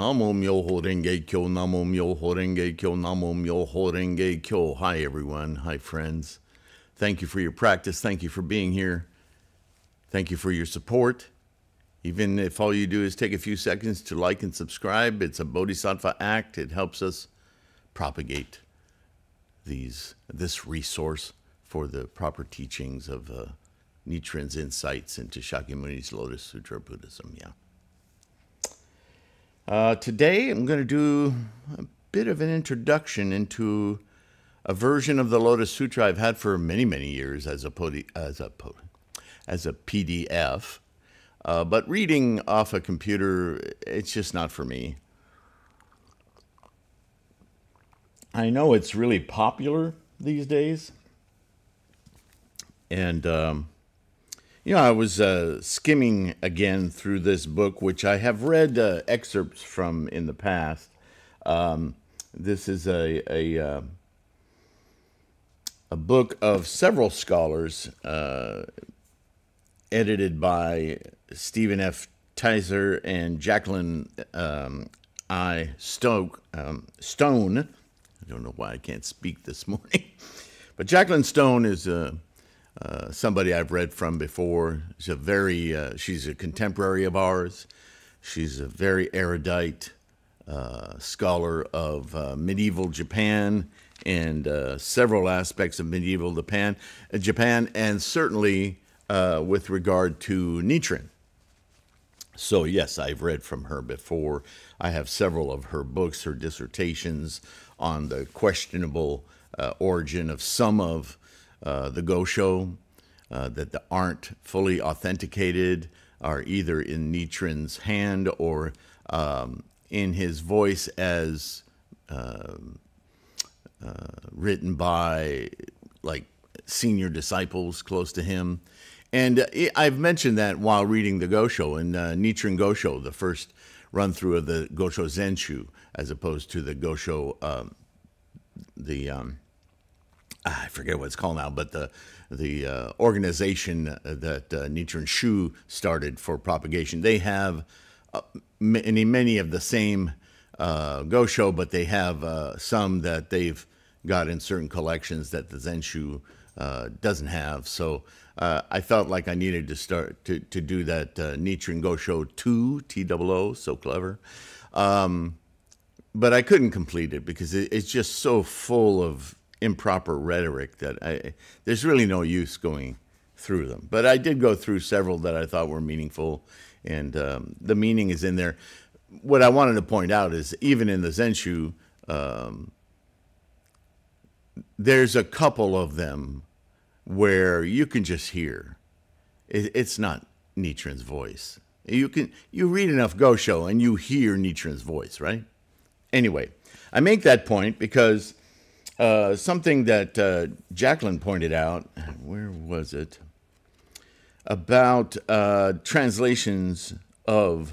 Namo Myoho Renge Kyo, Namo Myoho Renge Kyo, Namo Myoho Renge Kyo. Hi, everyone. Hi, friends. Thank you for your practice. Thank you for being here. Thank you for your support. Even if all you do is take a few seconds to like and subscribe, it's a Bodhisattva act. It helps us propagate these this resource for the proper teachings of uh, Nichiren's insights into Shakyamuni's Lotus Sutra Buddhism. Yeah. Uh, today I'm going to do a bit of an introduction into a version of the Lotus Sutra I've had for many, many years as a as a as a PDF. Uh, but reading off a computer, it's just not for me. I know it's really popular these days, and um, you know, I was uh, skimming again through this book, which I have read uh, excerpts from in the past. Um, this is a a, uh, a book of several scholars, uh, edited by Stephen F. Teiser and Jacqueline um, I. Stoke um, Stone. I don't know why I can't speak this morning, but Jacqueline Stone is a uh, somebody I've read from before. She's a very, uh, she's a contemporary of ours. She's a very erudite uh, scholar of uh, medieval Japan and uh, several aspects of medieval Japan, Japan, and certainly with regard to Nichiren. So yes, I've read from her before. I have several of her books, her dissertations on the questionable origin of some of the Gosho uh, that aren't fully authenticated are either in Nichiren's hand or um, in his voice as uh, uh, written by like senior disciples close to him. And I've mentioned that while reading the Gosho and uh, Nichiren Gosho, the first run through of the Gosho Zenshu, as opposed to the Gosho, um, the um, I forget what it's called now, but the the uh, organization that uh, Nichiren Shu started for propagation, they have uh, many many of the same uh, Gosho, but they have uh, some that they've got in certain collections that the Zenshu uh, doesn't have. So uh, I felt like I needed to start to, to do that uh, Nichiren Gosho 2, T O O, so clever. Um, but I couldn't complete it because it, it's just so full of improper rhetoric that I, there's really no use going through them. But I did go through several that I thought were meaningful, and um, the meaning is in there. What I wanted to point out is even in the Zenshu, um, there's a couple of them where you can just hear. It, it's not Nichiren's voice. You can you read enough Gosho and you hear Nichiren's voice, right? Anyway, I make that point because uh, something that uh, Jacqueline pointed out, where was it? About uh, translations of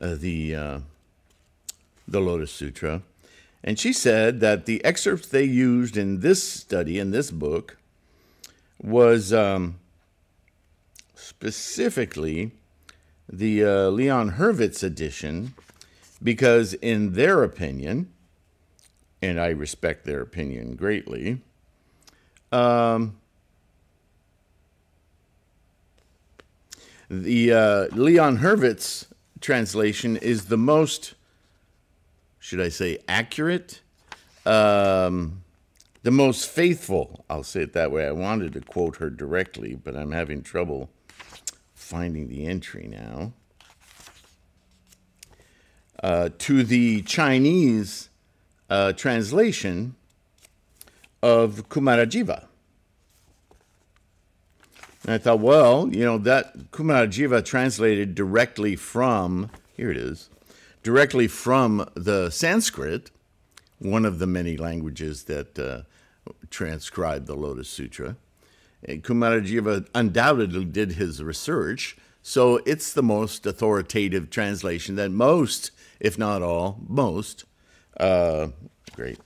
uh, the uh, the Lotus Sutra, and she said that the excerpts they used in this study in this book was um, specifically the Leon Hurwitz edition, because in their opinion and I respect their opinion greatly. Um, the uh, Leon Hurwitz translation is the most, should I say, accurate, um, the most faithful. I'll say it that way. I wanted to quote her directly, but I'm having trouble finding the entry now. Uh, to the Chinese uh, translation of Kumarajiva. And I thought, well, you know, that Kumarajiva translated directly from, here it is, directly from the Sanskrit, one of the many languages that uh, transcribe the Lotus Sutra. And Kumarajiva undoubtedly did his research, so it's the most authoritative translation that most, if not all, most uh, great,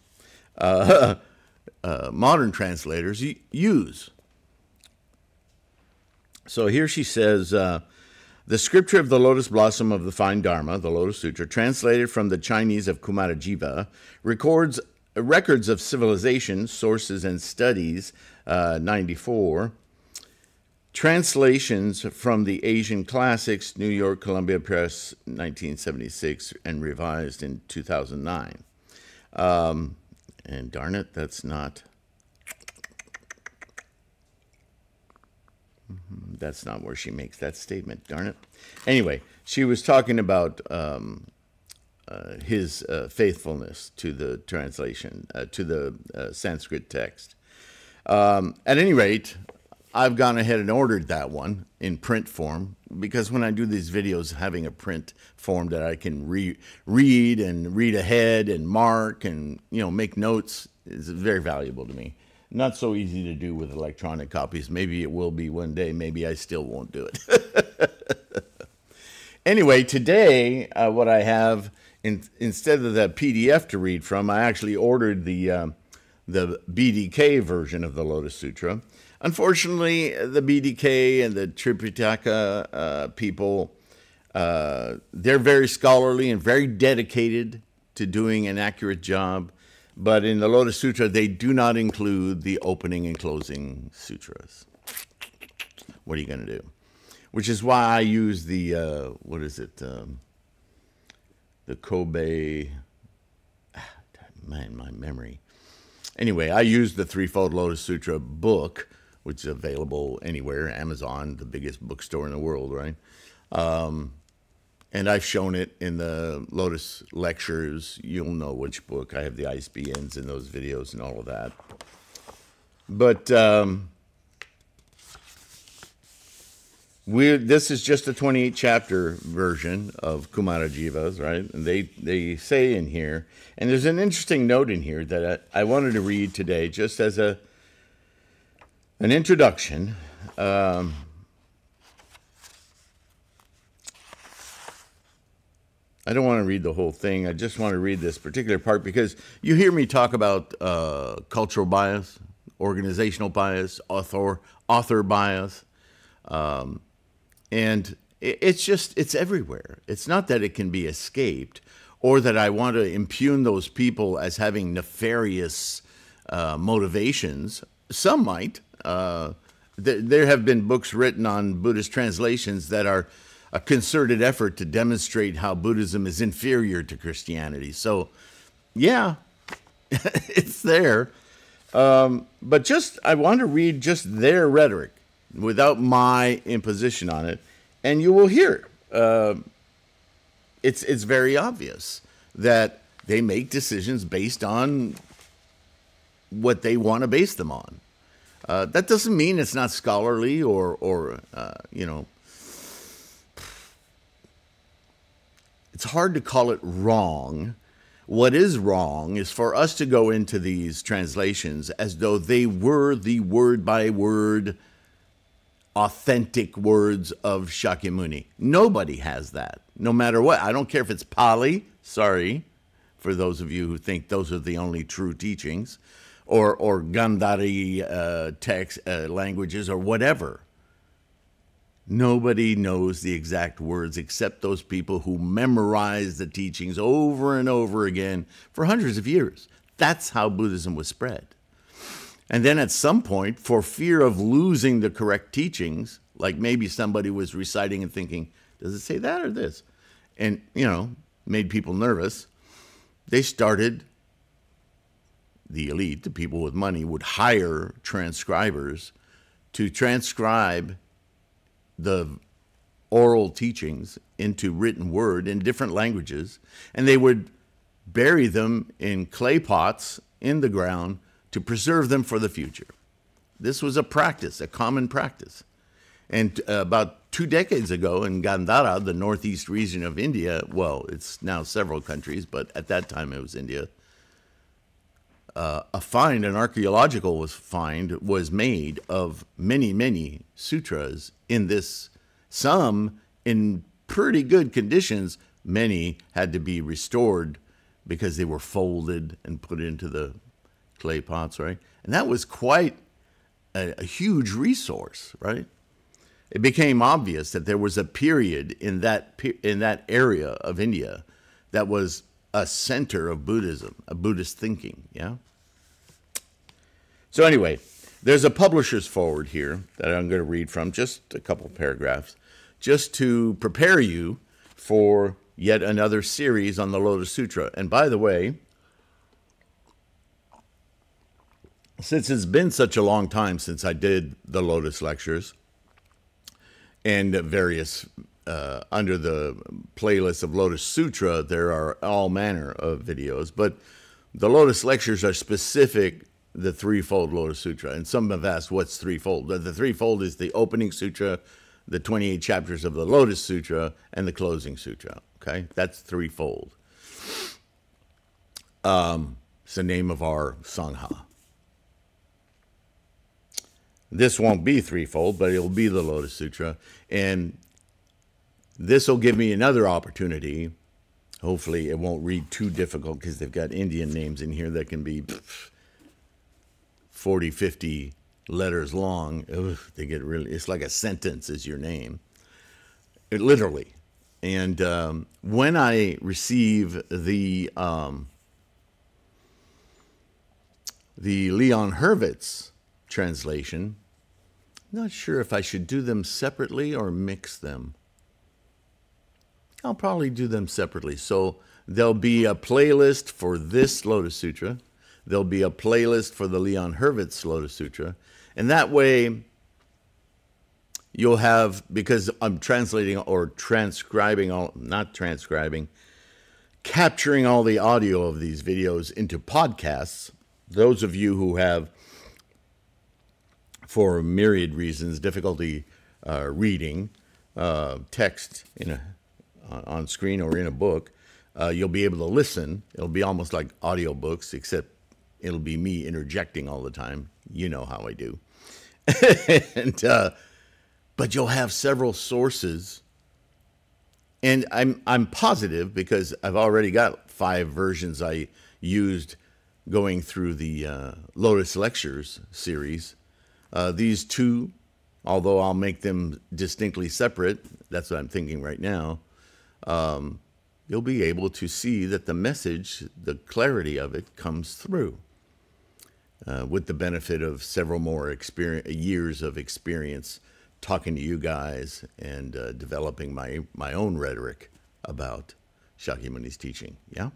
uh, uh, modern translators use. So here she says, uh, The scripture of the lotus blossom of the fine Dharma, the Lotus Sutra, translated from the Chinese of Kumarajiva, records records of civilization, sources and studies, uh, 94. Translations from the Asian Classics, New York Columbia Press, 1976, and revised in 2009. Um, and darn it, that's not. Mm-hmm, that's not where she makes that statement. Darn it. Anyway, she was talking about um, uh, his uh, faithfulness to the translation, uh, to the uh, Sanskrit text. Um, at any rate, I've gone ahead and ordered that one in print form because when I do these videos, having a print form that I can re- read and read ahead and mark and you know make notes is very valuable to me. Not so easy to do with electronic copies. Maybe it will be one day. Maybe I still won't do it. anyway, today uh, what I have in, instead of the PDF to read from, I actually ordered the uh, the BDK version of the Lotus Sutra. Unfortunately, the BDK and the Tripitaka uh, people, uh, they're very scholarly and very dedicated to doing an accurate job. But in the Lotus Sutra, they do not include the opening and closing sutras. What are you going to do? Which is why I use the, uh, what is it, um, the Kobe, ah, man, my memory. Anyway, I use the Threefold Lotus Sutra book, which is available anywhere, Amazon, the biggest bookstore in the world, right? Um, and I've shown it in the Lotus lectures. You'll know which book. I have the ISBNs in those videos and all of that. But um, we this is just a 28 chapter version of Kumarajiva's, right? And they they say in here, and there's an interesting note in here that I, I wanted to read today, just as a an introduction. Um, I don't want to read the whole thing. I just want to read this particular part because you hear me talk about uh, cultural bias, organizational bias, author author bias, um, and it's just it's everywhere. It's not that it can be escaped, or that I want to impugn those people as having nefarious uh, motivations. Some might. Uh, th- there have been books written on Buddhist translations that are a concerted effort to demonstrate how Buddhism is inferior to Christianity. So, yeah, it's there. Um, but just, I want to read just their rhetoric without my imposition on it, and you will hear uh, it's, it's very obvious that they make decisions based on what they want to base them on. Uh, that doesn't mean it's not scholarly or, or uh, you know, it's hard to call it wrong. What is wrong is for us to go into these translations as though they were the word by word, authentic words of Shakyamuni. Nobody has that, no matter what. I don't care if it's Pali, sorry for those of you who think those are the only true teachings, or, or Gandhari uh, text uh, languages, or whatever. Nobody knows the exact words except those people who memorize the teachings over and over again for hundreds of years. That's how Buddhism was spread. And then at some point, for fear of losing the correct teachings, like maybe somebody was reciting and thinking, does it say that or this? And, you know, made people nervous, they started, the elite, the people with money, would hire transcribers to transcribe the oral teachings into written word in different languages, and they would bury them in clay pots in the ground to preserve them for the future. This was a practice, a common practice. And uh, about two decades ago in Gandhara, the northeast region of India, well, it's now several countries, but at that time it was India, uh, a find, an archaeological was find, was made of many, many sutras in this. Some in pretty good conditions. Many had to be restored because they were folded and put into the clay pots, right? And that was quite a, a huge resource, right? it became obvious that there was a period in that in that area of India that was a center of Buddhism, a Buddhist thinking. Yeah. So anyway, there's a publisher's forward here that I'm going to read from, just a couple paragraphs, just to prepare you for yet another series on the Lotus Sutra. And by the way, since it's been such a long time since I did the Lotus lectures and various uh, under the playlist of Lotus Sutra, there are all manner of videos, but the Lotus lectures are specific the threefold Lotus Sutra. And some have asked, what's threefold? The, the threefold is the opening sutra, the 28 chapters of the Lotus Sutra, and the closing sutra. Okay, that's threefold. Um, it's the name of our Sangha. This won't be threefold, but it'll be the Lotus Sutra. And this will give me another opportunity. Hopefully, it won't read too difficult because they've got Indian names in here that can be 40, 50 letters long. Ugh, they get really, it's like a sentence is your name. It, literally. And um, when I receive the um, the Leon Hurwitz translation, I'm not sure if I should do them separately or mix them. I'll probably do them separately. So there'll be a playlist for this Lotus Sutra. There'll be a playlist for the Leon Hurwitz Lotus Sutra. And that way, you'll have, because I'm translating or transcribing, all, not transcribing, capturing all the audio of these videos into podcasts. Those of you who have for myriad reasons, difficulty uh, reading uh, text in a, on screen or in a book, uh, you'll be able to listen. It'll be almost like audiobooks, except it'll be me interjecting all the time. You know how I do. and, uh, but you'll have several sources. And I'm, I'm positive because I've already got five versions I used going through the uh, Lotus Lectures series uh, these two, although I'll make them distinctly separate, that's what I'm thinking right now, um, you'll be able to see that the message, the clarity of it, comes through. Uh, with the benefit of several more years of experience talking to you guys and uh, developing my, my own rhetoric about Shakyamuni's teaching. Yeah?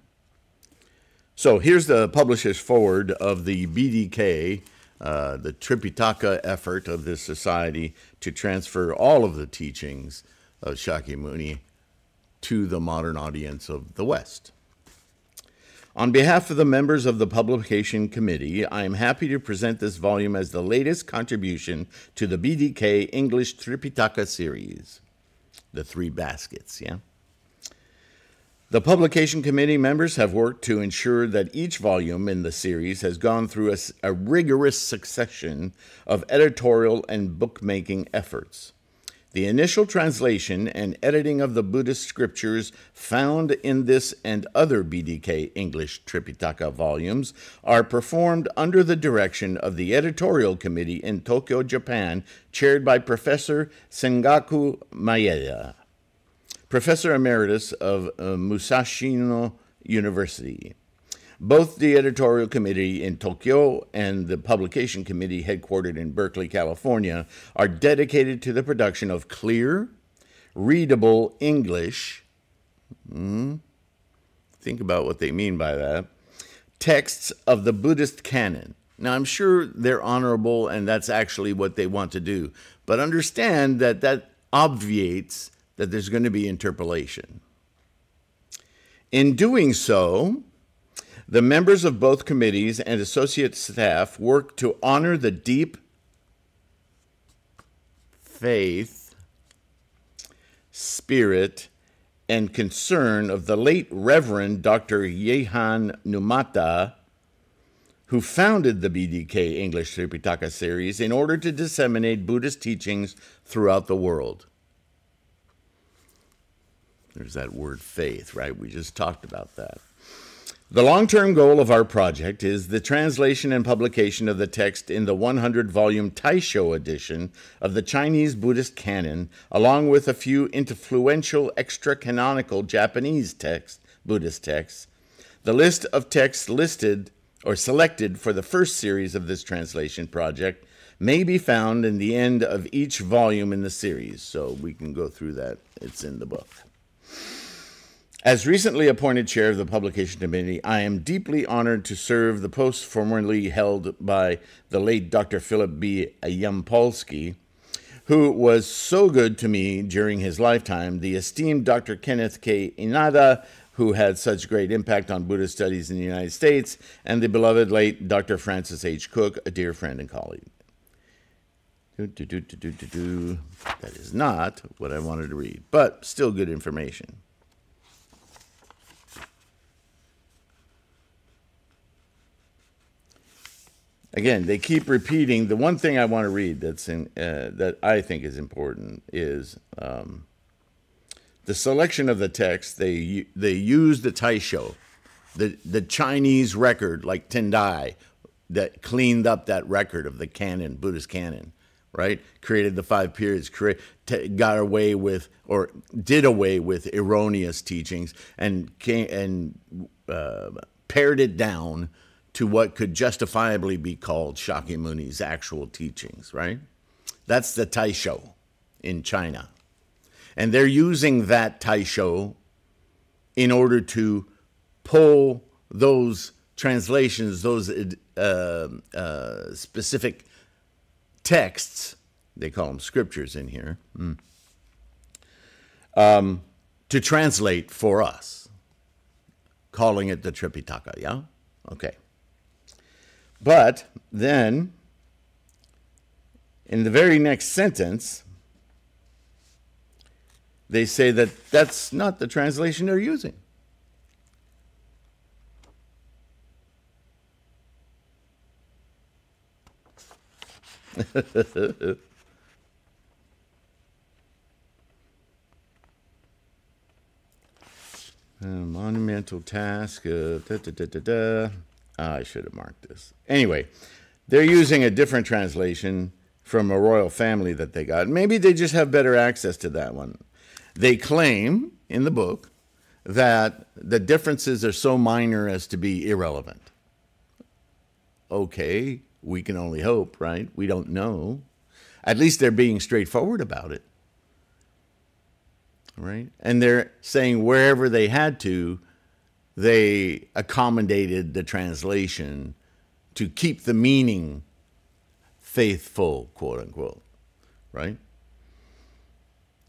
So here's the publisher's forward of the BDK uh, the Tripitaka effort of this society to transfer all of the teachings of Shakyamuni to the modern audience of the West. On behalf of the members of the Publication Committee, I am happy to present this volume as the latest contribution to the BDK English Tripitaka series. The three baskets, yeah? The publication committee members have worked to ensure that each volume in the series has gone through a, a, rigorous succession of editorial and bookmaking efforts. The initial translation and editing of the Buddhist scriptures found in this and other BDK English Tripitaka volumes are performed under the direction of the editorial committee in Tokyo, Japan, chaired by Professor Sengaku Maeda professor emeritus of uh, Musashino University. Both the editorial committee in Tokyo and the publication committee headquartered in Berkeley, California, are dedicated to the production of clear, readable English. Mm, think about what they mean by that. Texts of the Buddhist canon. Now, I'm sure they're honorable and that's actually what they want to do, but understand that that obviates that there's going to be interpolation. In doing so, the members of both committees and associate staff work to honor the deep faith, spirit, and concern of the late Reverend Dr. Yehan Numata, who founded the BDK English Tripitaka series in order to disseminate Buddhist teachings throughout the world. There's that word faith, right? We just talked about that. The long term goal of our project is the translation and publication of the text in the 100 volume Taisho edition of the Chinese Buddhist canon, along with a few influential extra canonical Japanese texts, Buddhist texts. The list of texts listed or selected for the first series of this translation project may be found in the end of each volume in the series, so we can go through that. It's in the book. As recently appointed chair of the publication committee, I am deeply honored to serve the post formerly held by the late Dr. Philip B. Yampolsky, who was so good to me during his lifetime, the esteemed Dr. Kenneth K. Inada, who had such great impact on Buddhist studies in the United States, and the beloved late Dr. Francis H. Cook, a dear friend and colleague. Do, do, do, that is not what I wanted to read, but still good information. Again, they keep repeating. The one thing I want to read that's in uh, that I think is important is um, the selection of the text. They they use the Taisho, the the Chinese record like Tendai, that cleaned up that record of the canon, Buddhist canon, right? Created the five periods, create, t- got away with or did away with erroneous teachings, and came, and uh, pared it down to what could justifiably be called Shakyamuni's actual teachings, right? That's the Taisho in China. And they're using that Taisho in order to pull those translations, those uh, uh, specific texts, they call them scriptures in here, mm, um, to translate for us, calling it the Tripitaka, yeah? Okay. But then, in the very next sentence, they say that that's not the translation they're using. Monumental task of da, da, da, Ah, I should have marked this. Anyway, they're using a different translation from a royal family that they got. Maybe they just have better access to that one. They claim in the book that the differences are so minor as to be irrelevant. Okay, we can only hope, right? We don't know. At least they're being straightforward about it. Right? And they're saying wherever they had to, they accommodated the translation to keep the meaning faithful, quote unquote, right?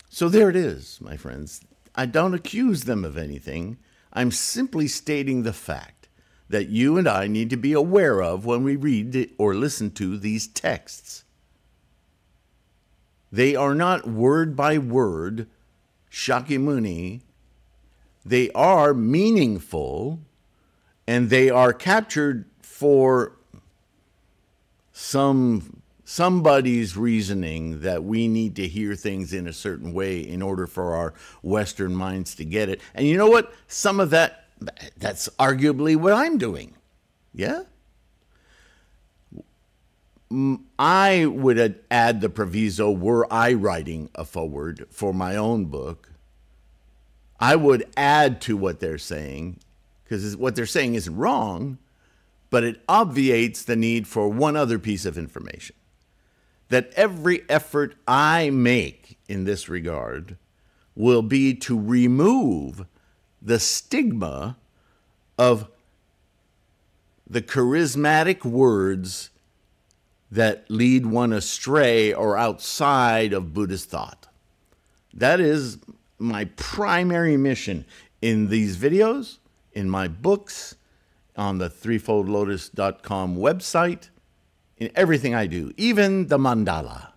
So there it is, my friends. I don't accuse them of anything. I'm simply stating the fact that you and I need to be aware of when we read or listen to these texts. They are not word by word Shakyamuni they are meaningful and they are captured for some somebody's reasoning that we need to hear things in a certain way in order for our western minds to get it. And you know what? Some of that that's arguably what i'm doing. Yeah? I would add the proviso were i writing a forward for my own book I would add to what they're saying because what they're saying isn't wrong, but it obviates the need for one other piece of information that every effort I make in this regard will be to remove the stigma of the charismatic words that lead one astray or outside of Buddhist thought. That is my primary mission in these videos, in my books, on the threefoldlotus.com website, in everything I do, even the mandala.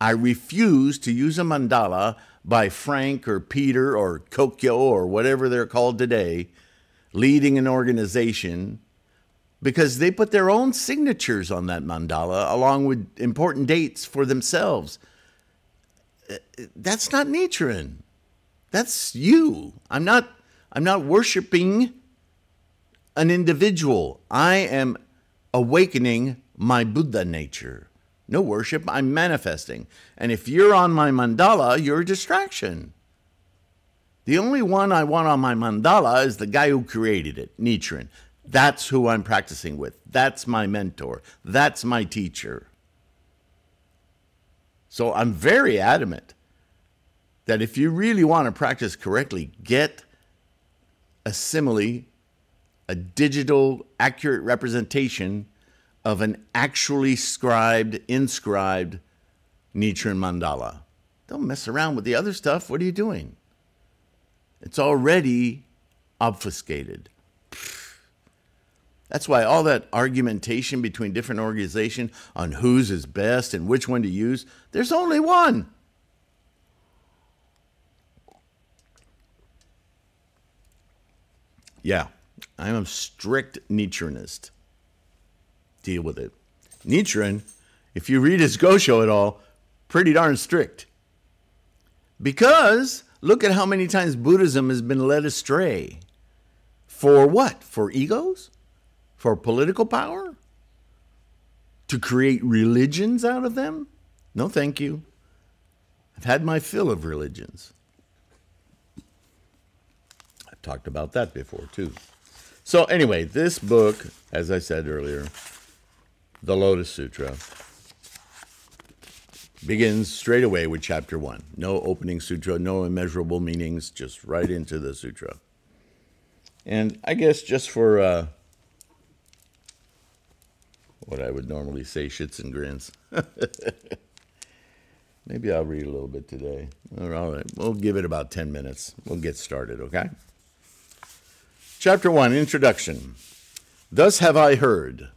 I refuse to use a mandala by Frank or Peter or Kokyo or whatever they're called today, leading an organization, because they put their own signatures on that mandala along with important dates for themselves. Uh, that's not Nichiren. That's you. I'm not I'm not worshiping an individual. I am awakening my Buddha nature. No worship, I'm manifesting. And if you're on my mandala, you're a distraction. The only one I want on my mandala is the guy who created it, Nichiren. That's who I'm practicing with. That's my mentor. That's my teacher. So I'm very adamant that if you really want to practice correctly, get a simile, a digital, accurate representation of an actually scribed, inscribed Nichiren mandala. Don't mess around with the other stuff. What are you doing? It's already obfuscated. That's why all that argumentation between different organizations on whose is best and which one to use, there's only one. Yeah, I'm a strict Nichirenist. Deal with it. Nichiren, if you read his Gosho at all, pretty darn strict. Because look at how many times Buddhism has been led astray. For what? For egos? For political power? To create religions out of them? No, thank you. I've had my fill of religions. Talked about that before, too. So, anyway, this book, as I said earlier, the Lotus Sutra, begins straight away with chapter one. No opening sutra, no immeasurable meanings, just right into the sutra. And I guess just for uh, what I would normally say, shits and grins. Maybe I'll read a little bit today. All right, we'll give it about 10 minutes. We'll get started, okay? Chapter 1 Introduction. Thus have I heard.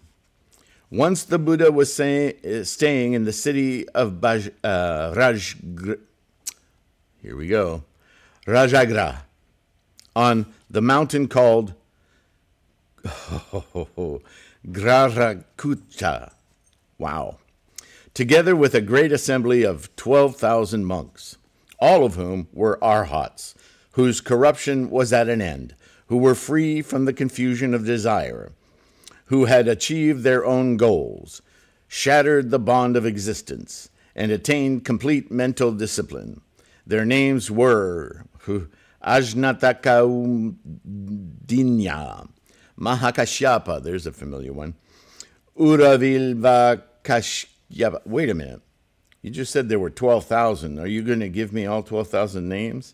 Once the Buddha was say, uh, staying in the city of Baj, uh. Here we go. Rajagra on the mountain called oh, Grarakuta. Wow. Together with a great assembly of 12,000 monks, all of whom were arhats, whose corruption was at an end, who were free from the confusion of desire, who had achieved their own goals, shattered the bond of existence, and attained complete mental discipline. Their names were Ajnatakaundinya, Mahakashyapa, there's a familiar one. Uravilvakashyapa. Wait a minute. You just said there were 12,000. Are you going to give me all 12,000 names?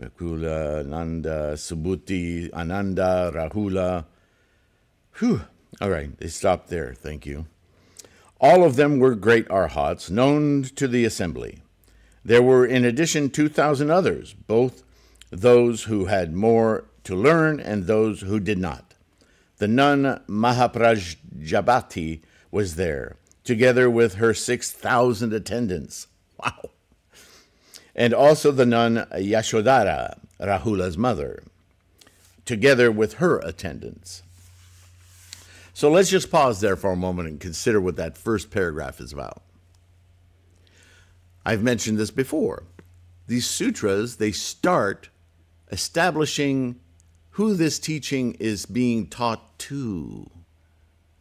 Vakula, Nanda, Subhuti, Ananda, Rahula. Whew. All right, they stopped there. Thank you. All of them were great arhats, known to the assembly. There were, in addition, 2,000 others, both those who had more to learn and those who did not. The nun Mahaprajapati was there, together with her 6,000 attendants. Wow. And also the nun Yashodhara, Rahula's mother, together with her attendants. So let's just pause there for a moment and consider what that first paragraph is about. I've mentioned this before. These sutras, they start establishing who this teaching is being taught to.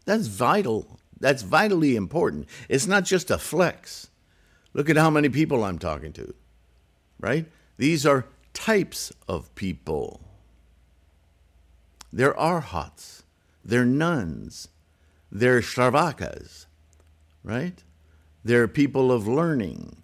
That's vital. That's vitally important. It's not just a flex. Look at how many people I'm talking to, right? These are types of people. There arhats, they're nuns, they're shravakas, right? They're people of learning,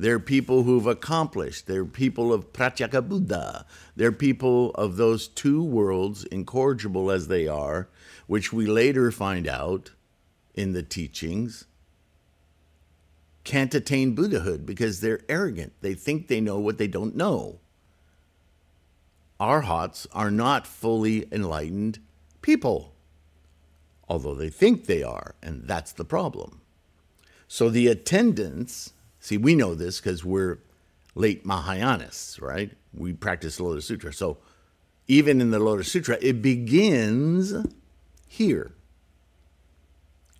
they're people who've accomplished. They're people of Pratyeka Buddha. They're people of those two worlds, incorrigible as they are, which we later find out in the teachings, can't attain Buddhahood because they're arrogant. They think they know what they don't know. Arhats are not fully enlightened people, although they think they are, and that's the problem. So the attendants See, we know this because we're late Mahayanists, right? We practice the Lotus Sutra. So even in the Lotus Sutra, it begins here.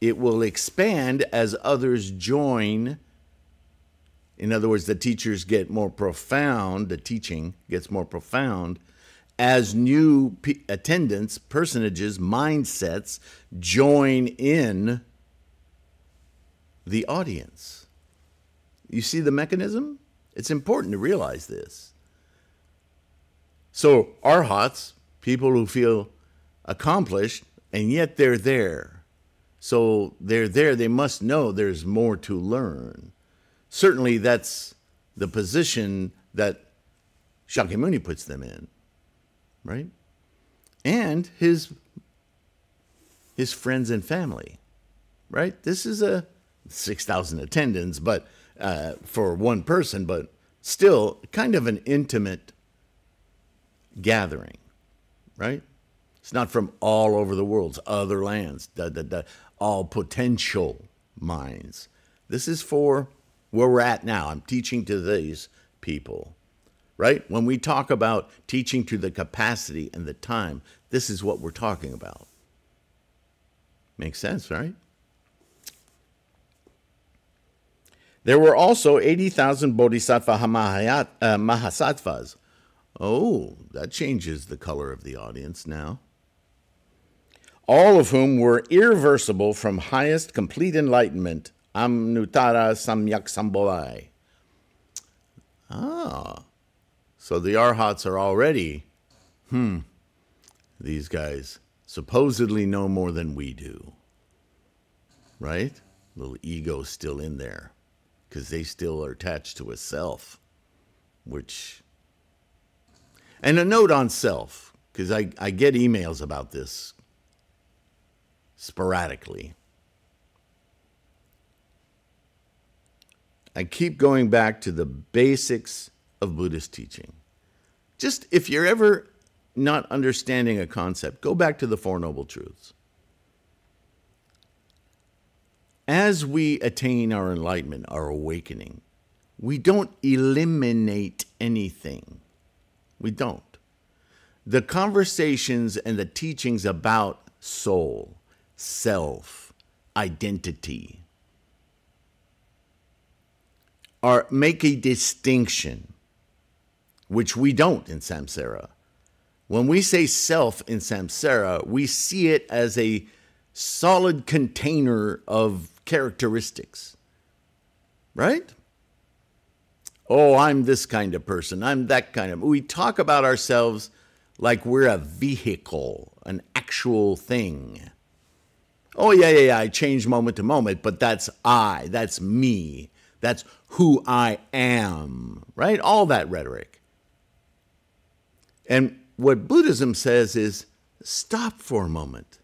It will expand as others join. In other words, the teachers get more profound, the teaching gets more profound as new p- attendants, personages, mindsets join in the audience. You see the mechanism? It's important to realize this. So, arhats, people who feel accomplished, and yet they're there. So, they're there, they must know there's more to learn. Certainly, that's the position that Shakyamuni puts them in, right? And his his friends and family, right? This is a 6,000 attendants, but uh, for one person, but still kind of an intimate gathering, right? It's not from all over the world, it's other lands, da, da, da, all potential minds. This is for where we're at now. I'm teaching to these people, right? When we talk about teaching to the capacity and the time, this is what we're talking about. Makes sense, right? There were also 80,000 Bodhisattva uh, Mahasattvas. Oh, that changes the color of the audience now. All of whom were irreversible from highest complete enlightenment, Anuttara Samyak Sambodhi. Ah, so the Arhats are already, hmm, these guys supposedly know more than we do. Right? Little ego still in there because they still are attached to a self, which. And a note on self, because I, I get emails about this sporadically. I keep going back to the basics of Buddhist teaching. Just if you're ever not understanding a concept, go back to the Four Noble Truths. as we attain our enlightenment, our awakening, we don't eliminate anything. We don't. The conversations and the teachings about soul, self, identity or make a distinction which we don't in samsara. When we say self in samsara, we see it as a solid container of characteristics, right? Oh, I'm this kind of person. I'm that kind of. We talk about ourselves like we're a vehicle, an actual thing. Oh, yeah, yeah, yeah, I change moment to moment, but that's I, that's me, that's who I am, right? All that rhetoric. And what Buddhism says is stop for a moment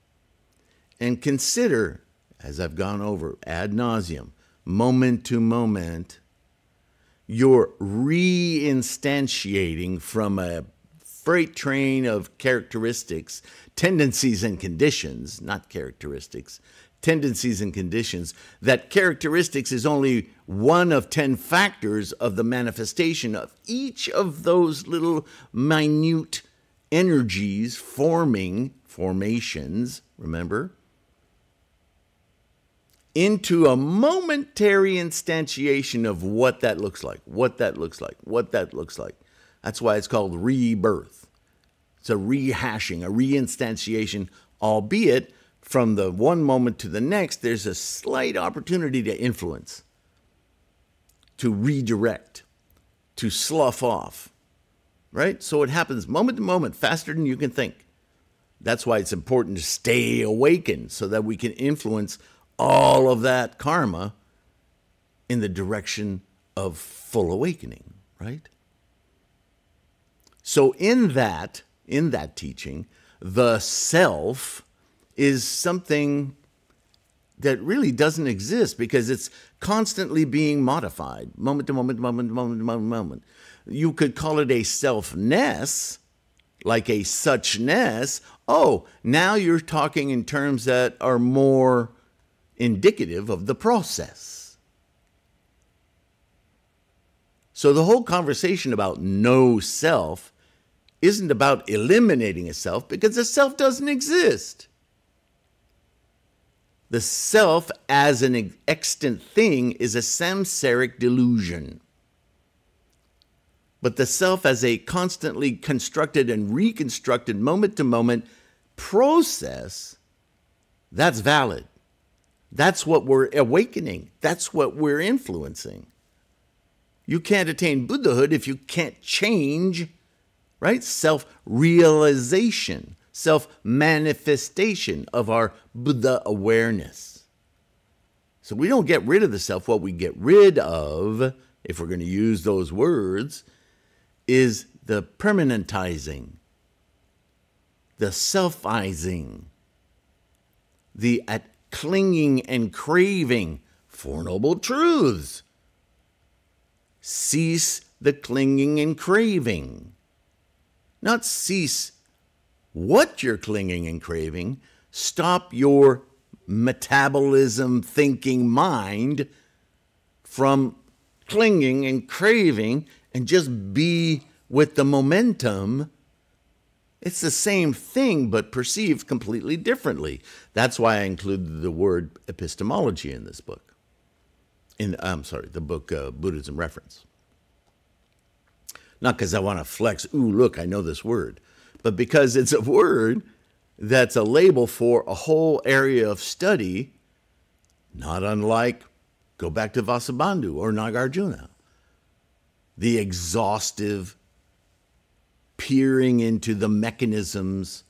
and consider as I've gone over ad nauseum, moment to moment, you're reinstantiating from a freight train of characteristics, tendencies, and conditions, not characteristics, tendencies and conditions, that characteristics is only one of 10 factors of the manifestation of each of those little minute energies forming formations, remember? into a momentary instantiation of what that looks like, what that looks like, what that looks like. That's why it's called rebirth. It's a rehashing, a reinstantiation, albeit from the one moment to the next, there's a slight opportunity to influence, to redirect, to slough off, right? So it happens moment to moment, faster than you can think. That's why it's important to stay awakened so that we can influence all of that karma in the direction of full awakening, right? So in that, in that teaching, the self is something that really doesn't exist because it's constantly being modified, moment to moment, moment to moment, moment, to moment. You could call it a selfness, like a suchness. Oh, now you're talking in terms that are more indicative of the process. So the whole conversation about no self isn't about eliminating a self because the self doesn't exist. The self as an extant thing is a samsaric delusion. but the self as a constantly constructed and reconstructed moment to moment process, that's valid. That's what we're awakening. That's what we're influencing. You can't attain Buddhahood if you can't change, right? Self realization, self manifestation of our Buddha awareness. So we don't get rid of the self. What we get rid of, if we're going to use those words, is the permanentizing, the selfizing, the at clinging and craving for Noble Truths. Cease the clinging and craving. Not cease what you're clinging and craving. Stop your metabolism thinking mind from clinging and craving and just be with the momentum it's the same thing, but perceived completely differently. That's why I included the word epistemology in this book. In I'm sorry, the book uh, Buddhism Reference. Not because I want to flex, ooh, look, I know this word, but because it's a word that's a label for a whole area of study, not unlike, go back to Vasubandhu or Nagarjuna, the exhaustive peering into the mechanisms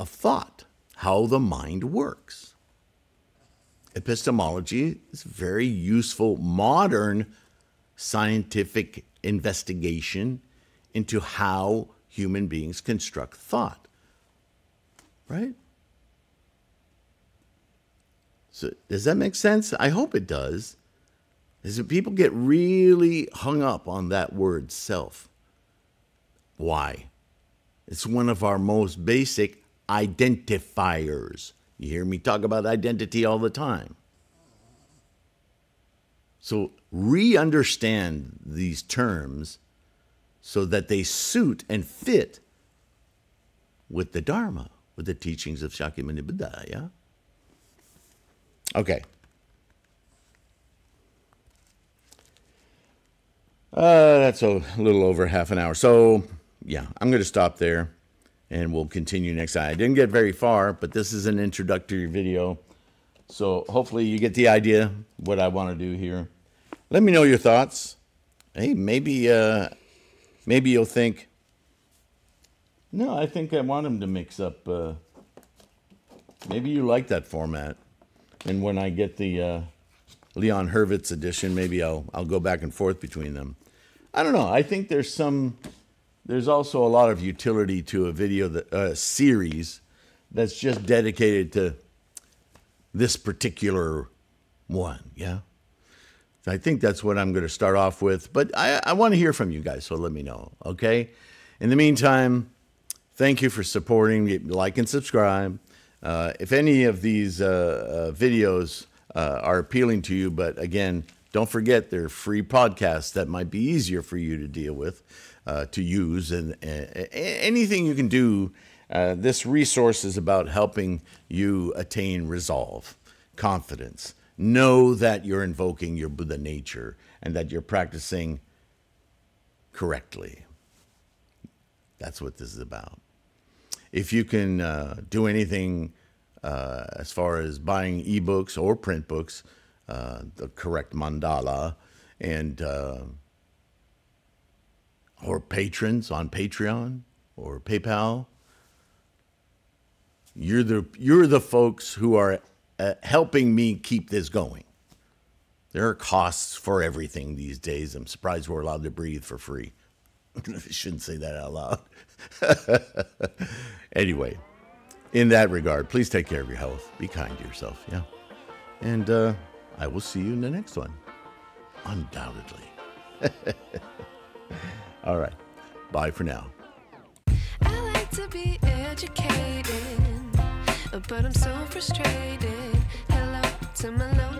of thought, how the mind works. Epistemology is very useful modern scientific investigation into how human beings construct thought. Right? So, does that make sense? I hope it does. Is that people get really hung up on that word self. Why? It's one of our most basic identifiers. You hear me talk about identity all the time. So, re understand these terms so that they suit and fit with the Dharma, with the teachings of Shakyamuni Buddha. Yeah? Okay. Uh, that's a little over half an hour. So, yeah, I'm going to stop there and we'll continue next time. I didn't get very far, but this is an introductory video. So hopefully you get the idea what I want to do here. Let me know your thoughts. Hey, maybe uh, maybe you'll think, no, I think I want him to mix up. Uh, maybe you like that format. And when I get the uh, Leon Hurvitz edition, maybe I'll I'll go back and forth between them. I don't know. I think there's some there's also a lot of utility to a video that, uh, series that's just dedicated to this particular one. Yeah. I think that's what I'm going to start off with. But I, I want to hear from you guys, so let me know. Okay. In the meantime, thank you for supporting. me. Like and subscribe. Uh, if any of these uh, uh, videos uh, are appealing to you, but again, don't forget they're free podcasts that might be easier for you to deal with uh, to use and anything you can do. Uh, this resource is about helping you attain resolve, confidence. Know that you're invoking your Buddha nature and that you're practicing correctly. That's what this is about. If you can uh, do anything uh, as far as buying ebooks or print books, uh, the correct mandala, and or patrons on Patreon or PayPal. You're the you're the folks who are uh, helping me keep this going. There are costs for everything these days. I'm surprised we're allowed to breathe for free. I shouldn't say that out loud. anyway, in that regard, please take care of your health. Be kind to yourself, yeah. And uh, I will see you in the next one. Undoubtedly. All right. Bye for now. But I'm so frustrated. Hello to my loneliness.